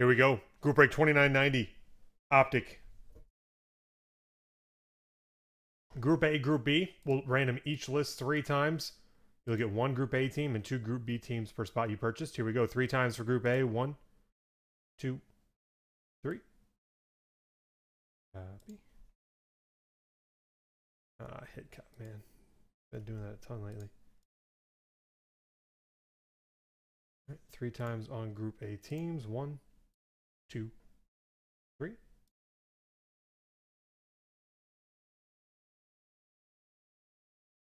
Here we go. Group break 2990. Optic. Group A, Group B. We'll random each list three times. You'll get one Group A team and two Group B teams per spot you purchased. Here we go. Three times for Group A. One, two, three. Copy. Ah, hit cut, man. Been doing that a ton lately. Three times on Group A teams. One, two, three.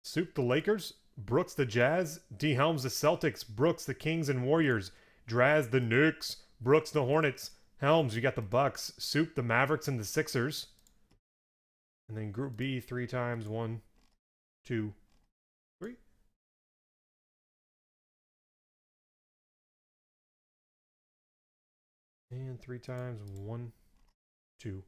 Soup the Lakers, Brooks the Jazz, D Helms the Celtics, Brooks the Kings and Warriors, Draz the Knicks, Brooks the Hornets, Helms, you got the Bucks, Soup the Mavericks and the Sixers. And then Group B three times. One, two, And three times. One, two.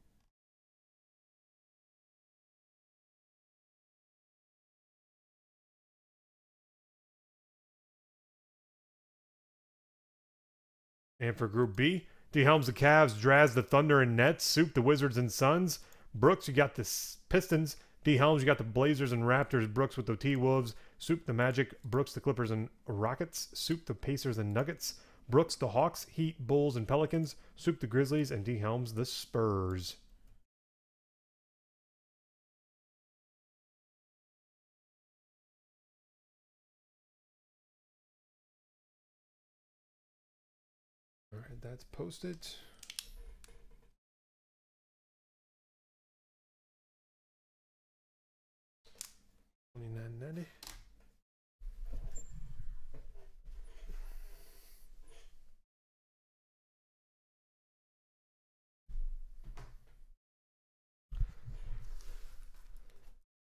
And for Group B, D Helms the Cavs, Draz the Thunder and Nets, Soup the Wizards and Suns, Brooks you got the Pistons, D Helms you got the Blazers and Raptors, Brooks with the T Wolves, Soup the Magic, Brooks the Clippers and Rockets, Soup the Pacers and Nuggets, Brooks the Hawks, Heat, Bulls and Pelicans, Soup the Grizzlies, and D Helms the Spurs. All right, that's posted. Twenty-nine ninety.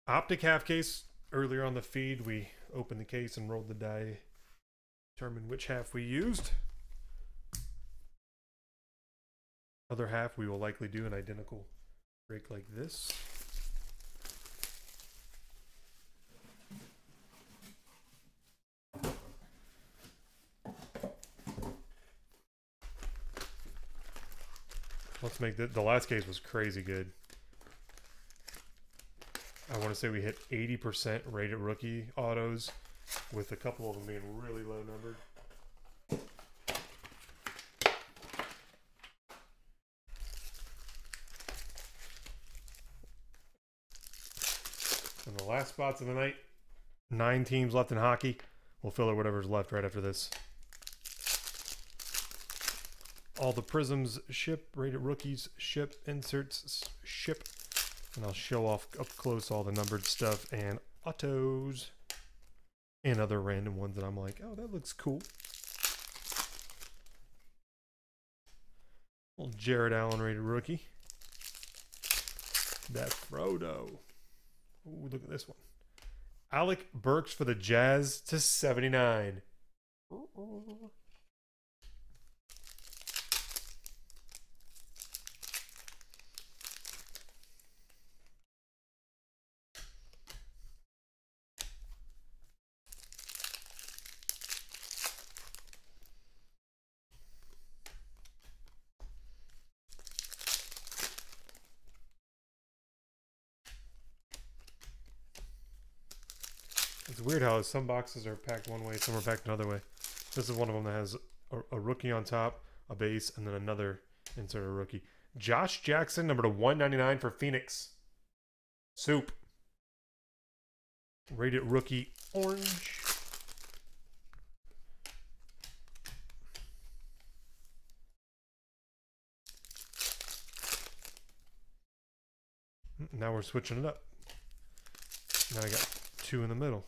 Optic half case. Earlier on the feed, we opened the case and rolled the die, determined which half we used. Other half, we will likely do an identical break like this. Let's make the, the last case was crazy good. I want to say we hit 80% rated rookie autos, with a couple of them being really low numbered. And the last spots of the night, nine teams left in hockey. We'll fill out whatever's left right after this. All the prisms ship, rated rookies ship, inserts ship, and I'll show off up close all the numbered stuff and autos and other random ones that I'm like, oh, that looks cool. Old Jarrett Allen rated rookie. That Frodo. Ooh, look at this one. Alec Burks for the Jazz to 79. It's weird how some boxes are packed one way, some are packed another way. This is one of them that has a, a rookie on top, a base, and then another insert a rookie. Josh Jackson, number to 199 for Phoenix. Soup. Rated rookie orange. Now we're switching it up. Now I got two in the middle.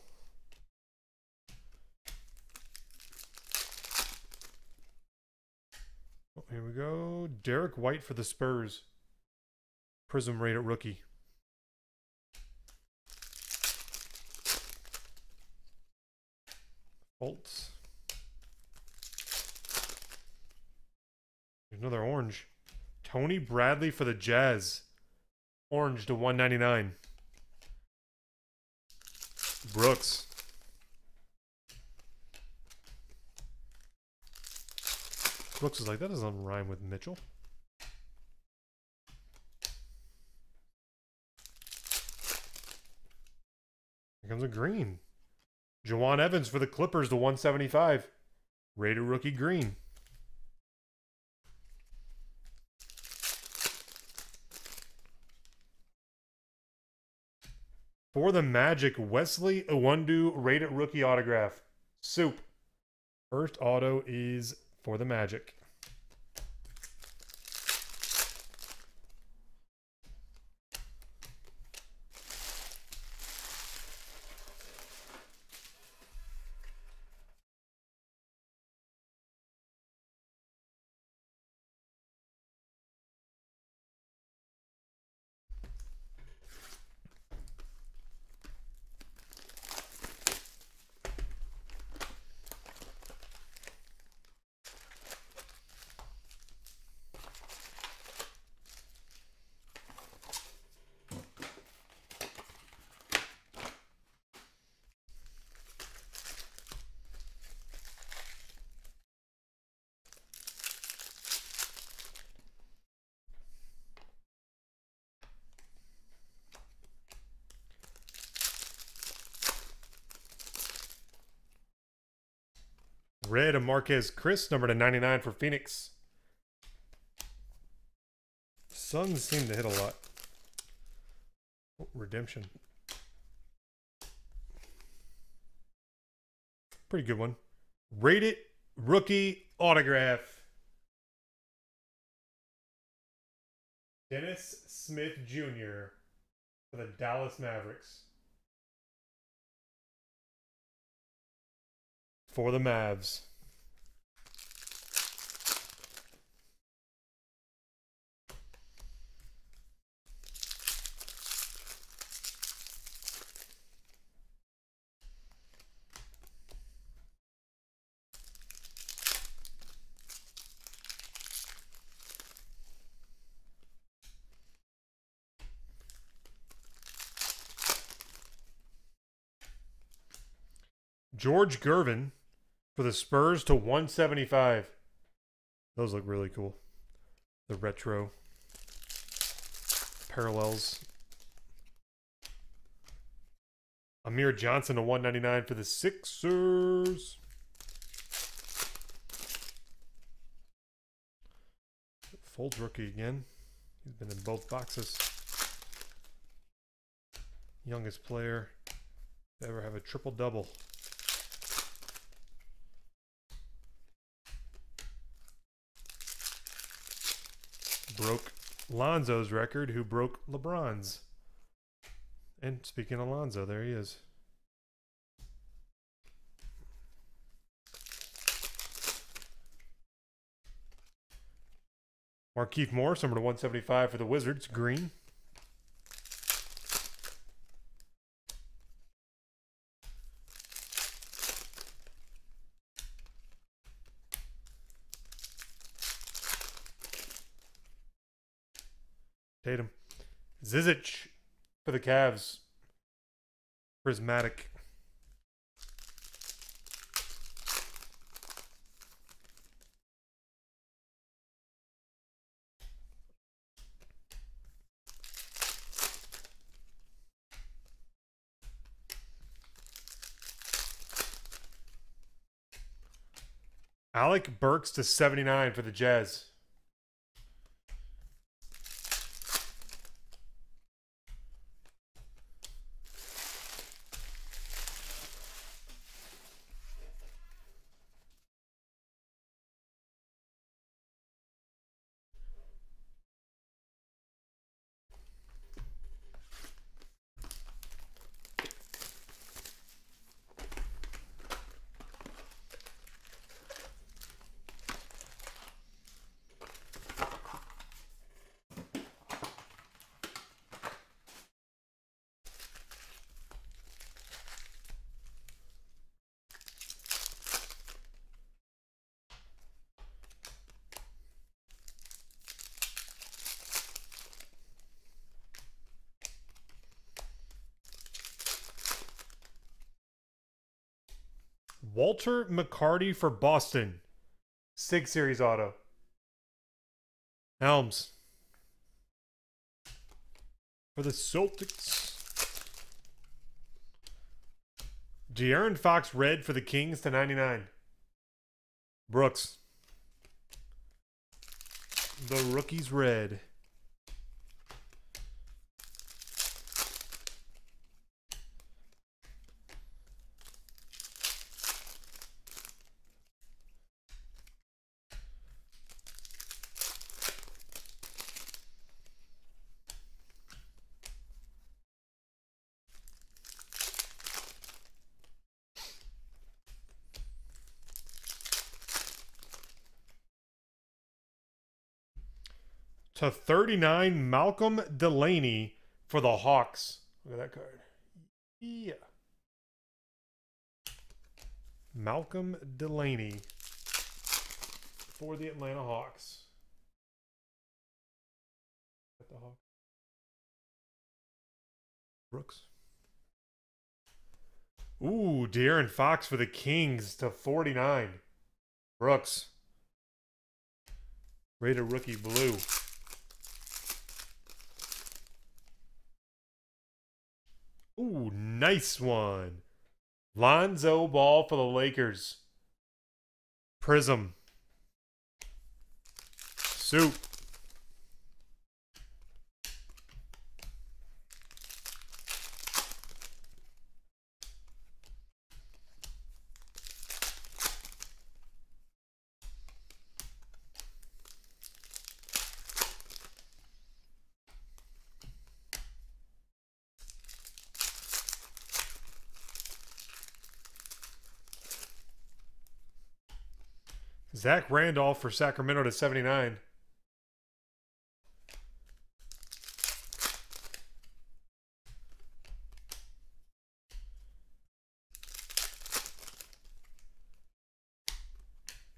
Here we go. Derrick White for the Spurs. Prism rated rookie. Bolts. Another orange. Tony Bradley for the Jazz. Orange to 199. Brooks. Brooks is like, that doesn't rhyme with Mitchell. Here comes a green. Jawun Evans for the Clippers to 175. Rated rookie green. For the Magic, Wesley Iwundu rated rookie autograph. Soup. First auto is for the Magic. Red of Marquese Chriss, number to 99 for Phoenix. Suns seem to hit a lot. Oh, redemption. Pretty good one. Rated rookie autograph. Dennis Smith Jr. for the Dallas Mavericks. For the Mavs. George Gervin for the Spurs to 175. Those look really cool. The retro parallels. Amir Johnson to 199 for the Sixers. Fultz rookie again. He's been in both boxes. Youngest player to ever have a triple double. Broke Lonzo's record, who broke LeBron's. And speaking of Lonzo, there he is. Markieff Morris, number to 175 for the Wizards, green. Tatum. Zizic for the Cavs. Prismatic. Alec Burks to 79 for the Jazz. Walter McCarty for Boston. Sig Series auto. Helms. For the Celtics. De'Aaron Fox red for the Kings to 99. Brooks. The rookies red. To 39 Malcolm Delaney for the Hawks. Look at that card. Yeah. Malcolm Delaney for the Atlanta Hawks. The Hawks. Brooks. Ooh, De'Aaron Fox for the Kings to 49. Brooks. Rated rookie blue. Ooh, nice one. Lonzo Ball for the Lakers. Prism. Soup. Zach Randolph for Sacramento to 79.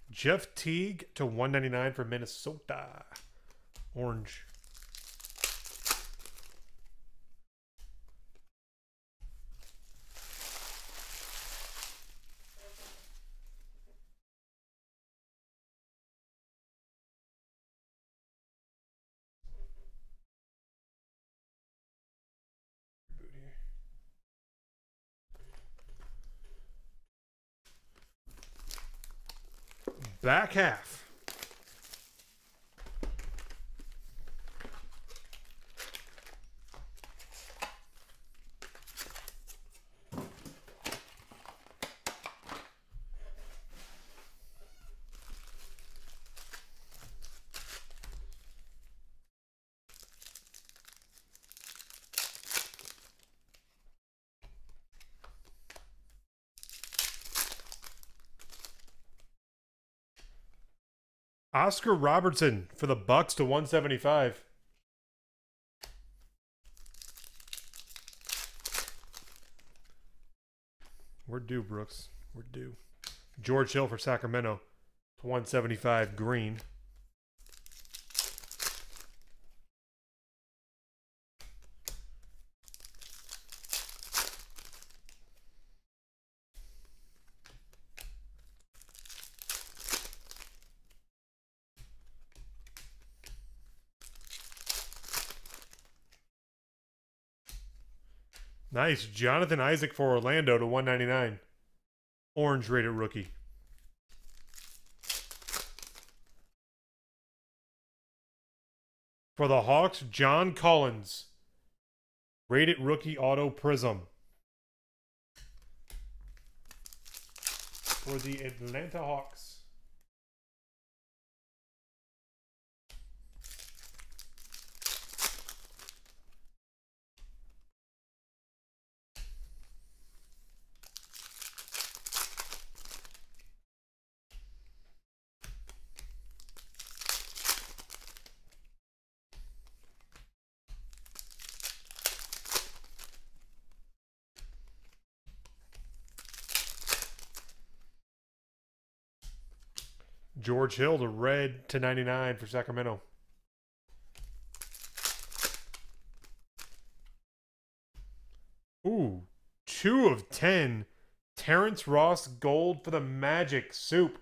Jeff Teague to 199 for Minnesota. Orange. Back half. Oscar Robertson for the Bucks to 175. We're due, Brooks. We're due. George Hill for Sacramento to 175 green. Nice. Jonathan Isaac for Orlando to 199. Orange rated rookie. For the Hawks, John Collins. Rated rookie auto prism. For the Atlanta Hawks. George Hill to red to 99 for Sacramento. Ooh, two of 10. Terrence Ross gold for the Magic. Soup.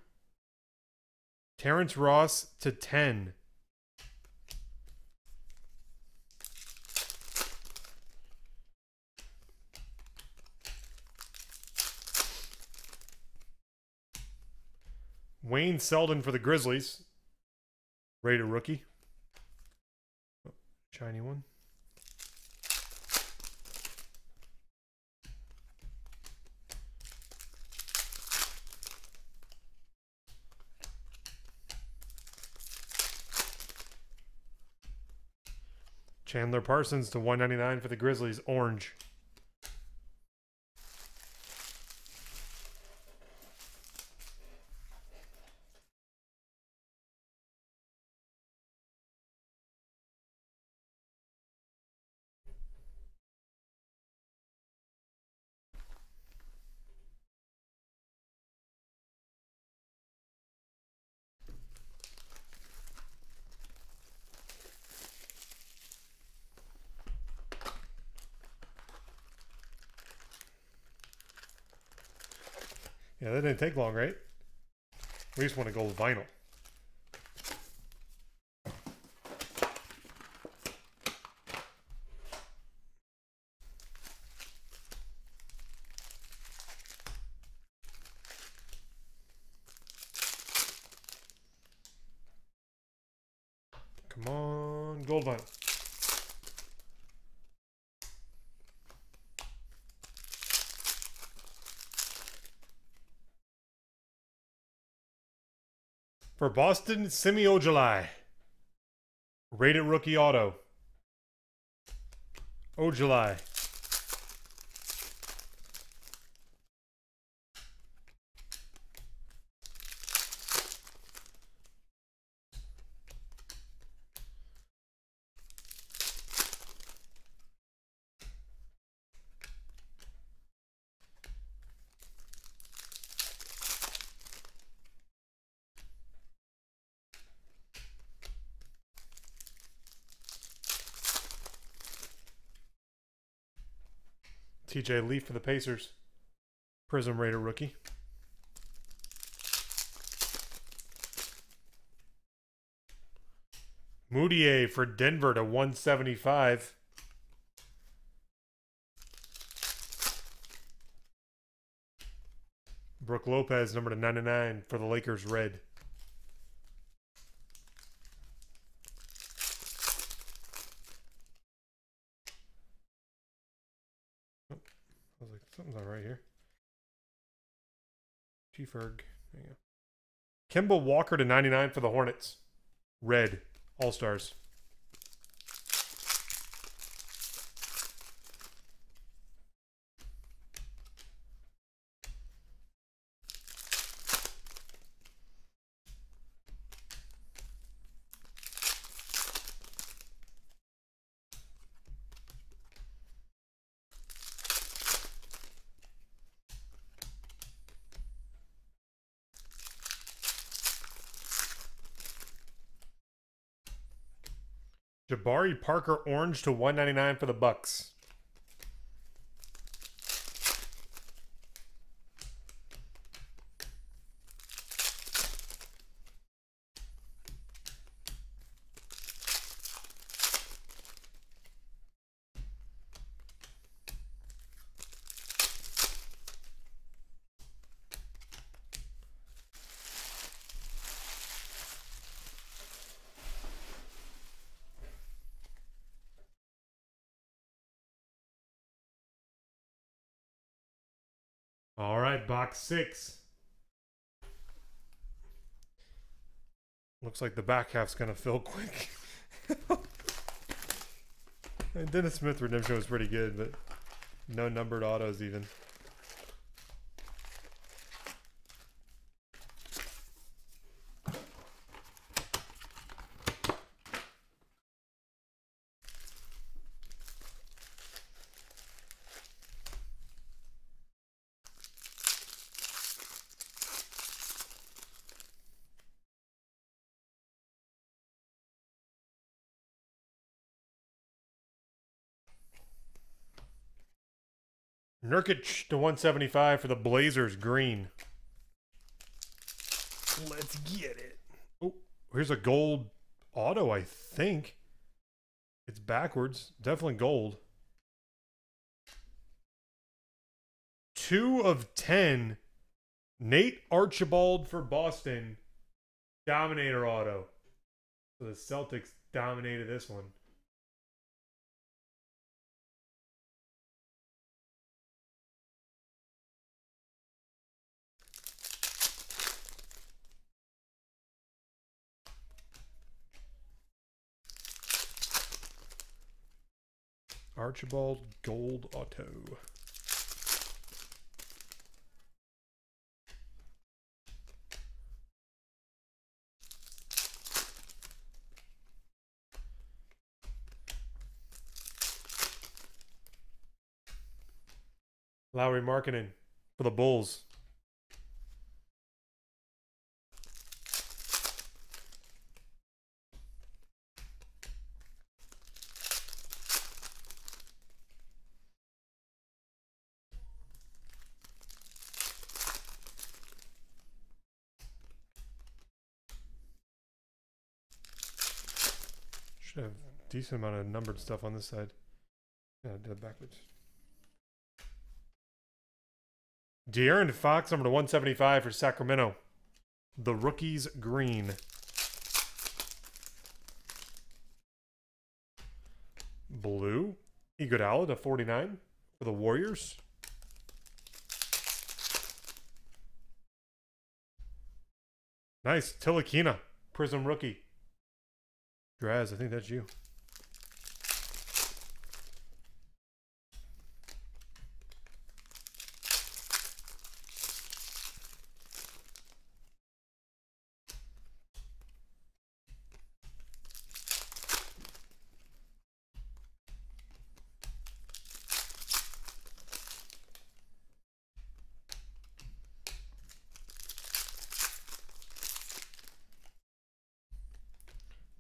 Terrence Ross to 10. Wayne Selden for the Grizzlies. Rated rookie. Oh, shiny one. Chandler Parsons to 199 for the Grizzlies, orange. Yeah, that didn't take long, right? We just want to go vinyl. Come on, gold vinyl. For Boston, Semi Ojeleye. Rated rookie auto. Ojeleye. TJ Leaf for the Pacers. Prism Rated rookie. Mudiay for Denver to 175. Brook Lopez, number to 99 for the Lakers red. Oh, I was like, something's not right here. G Ferg. There you go. Kemba Walker to 99 for the Hornets. Red. All Stars. Jabari Parker orange to 199 for the Bucks. All right, box six. Looks like the back half's gonna fill quick. Dennis Smith redemption was pretty good, but no numbered autos even. Nurkic to 175 for the Blazers green. Let's get it. Oh, here's a gold auto, I think. It's backwards. Definitely gold. Two of ten. Nate Archibald for Boston. Dominator auto. So the Celtics dominated this one. Archibald Gold Auto. Lauri Markkanen for the Bulls. Should have decent amount of numbered stuff on this side. Yeah, I did backwards. De'Aaron Fox, number to 175 for Sacramento. The rookies green. Blue. Iguodala to 49 for the Warriors. Nice. Ntilikina, Prism rookie. Draz, I think that's you.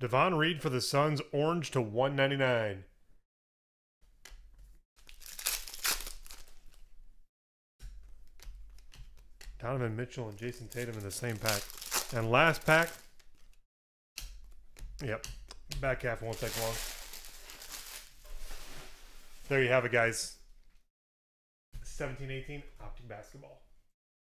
Davon Reed for the Suns, orange to 199. Donovan Mitchell and Jayson Tatum in the same pack. And last pack. Yep. Back half won't take long. There you have it, guys. 17 18 Optic Basketball.